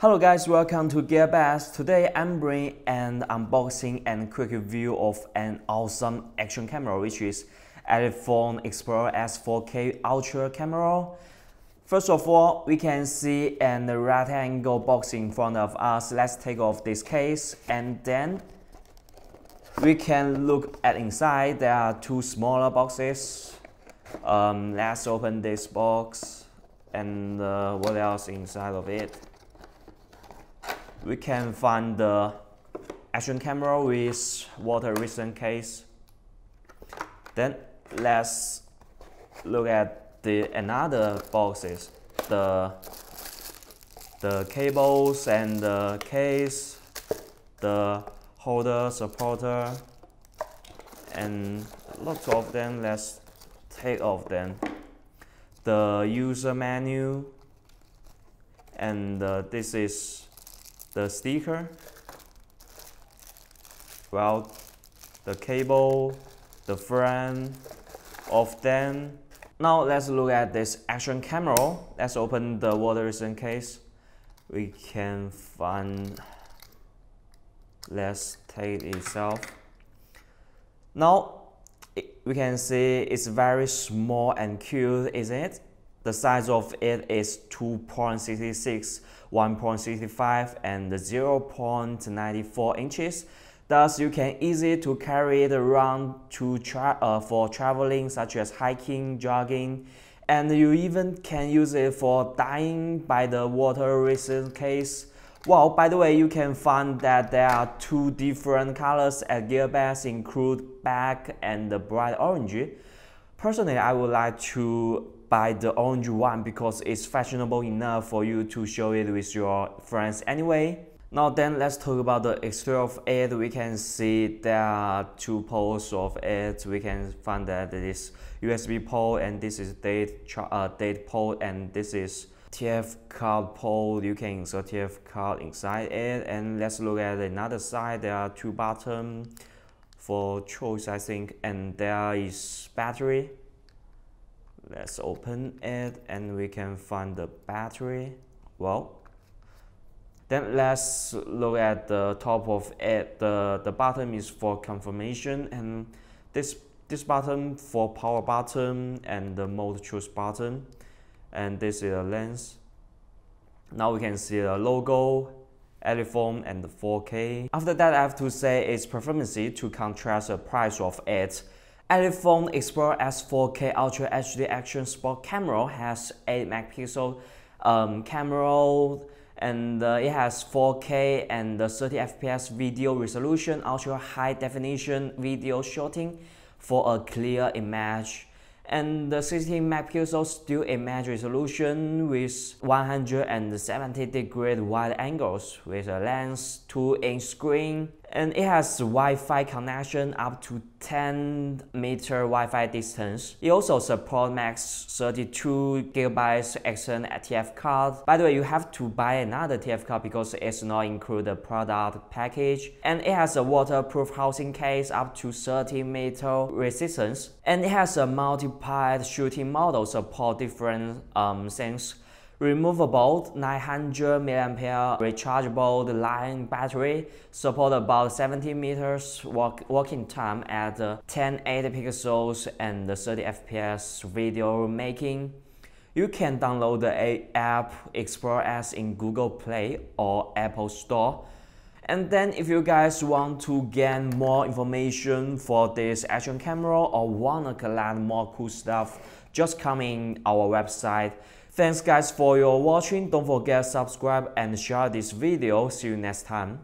Hello guys, welcome to GearBest. Today I'm bringing an unboxing and quick review of an awesome action camera which is Elephone Explorer S4K Ultra camera. First of all, we can see an rectangle box in front of us. Let's take off this case and then we can look at inside. There are two smaller boxes. Um, let's open this box and uh, what else inside of it we can find the action camera with water resistant case. Then let's look at the another boxes, the the cables and the case, the holder supporter, and lots of them. Let's take off them. The user menu, and uh, this is the sticker, well, the cable, the frame of them. Now let's look at this action camera. Let's open the water resistant case. We can find, let's take it itself. Now we can see it's very small and cute, isn't it? The size of it is 2.66, 1.65 and 0.94 inches. Thus, you can easily to carry it around to tra uh, for traveling such as hiking, jogging, and you even can use it for dyeing by the water resistant case. Well, by the way, you can find that there are two different colors at GearBest include black and the bright orange. Personally, I would like to buy the orange one because it's fashionable enough for you to show it with your friends anyway. Now then, let's talk about the exterior of it. We can see there are two poles of it. We can find that this USB pole and this is date, uh, date pole and this is TF card pole. You can insert TF card inside it. And let's look at another side. There are two buttons for choice, I think, and there is battery. Let's open it and we can find the battery. Well then let's look at the top of it. The the button is for confirmation and this this button for power button and the mode choose button. And this is a lens. Now we can see the logo Elephone and 4K. After that, I have to say its performance to contrast the price of it Elephone Explorer S4K Ultra HD Action Sport camera has 8 megapixel um, camera and uh, it has 4K and 30 FPS video resolution, ultra high definition video shooting for a clear image and the 16 megapixel still image resolution with 170 degree wide angles with a lens 2 inch screen and it has Wi-Fi connection up to 10 meter Wi-Fi distance. It also supports max 32 gigabytes external TF card. By the way, you have to buy another TF card because it's not included product package. And it has a waterproof housing case up to 30 meter resistance. And it has a multi-part shooting model support different um, things removable 900 mAh rechargeable Li-ion battery, support about 70 meters walk, walking time at 1080 pixels and 30 fps video making. You can download the app Explore S in Google Play or Apple Store. And then if you guys want to get more information for this action camera or want to collect more cool stuff, just come in our website Thanks guys for your watching. Don't forget subscribe and share this video. See you next time.